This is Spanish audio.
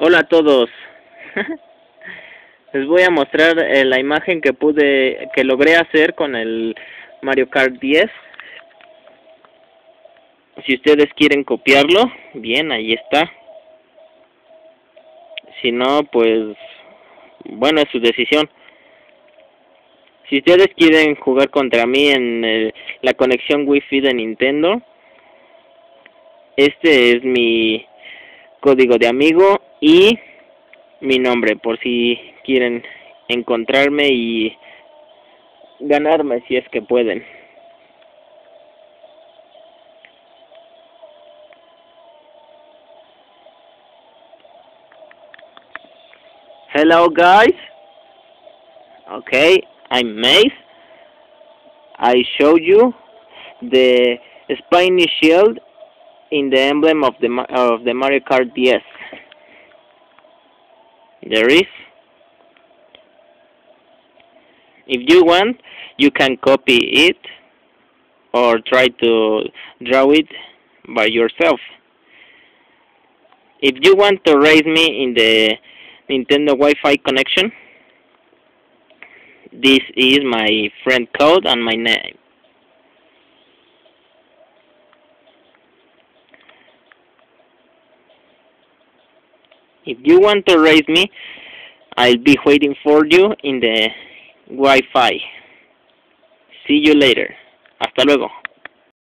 Hola a todos. Les voy a mostrar eh, la imagen que pude, que logré hacer con el Mario Kart 10. Si ustedes quieren copiarlo, bien, ahí está. Si no, pues, bueno, es su decisión. Si ustedes quieren jugar contra mí en eh, la conexión Wi-Fi de Nintendo, este es mi código de amigo y mi nombre por si quieren encontrarme y ganarme si es que pueden. Hello guys. Okay, I'm Mace. I showed you the spiny shield in the emblem of the of the Mario Kart DS. There is. If you want, you can copy it or try to draw it by yourself. If you want to raise me in the Nintendo Wi-Fi connection, this is my friend code and my name. If you want to raise me, I'll be waiting for you in the Wi-Fi. See you later. Hasta luego.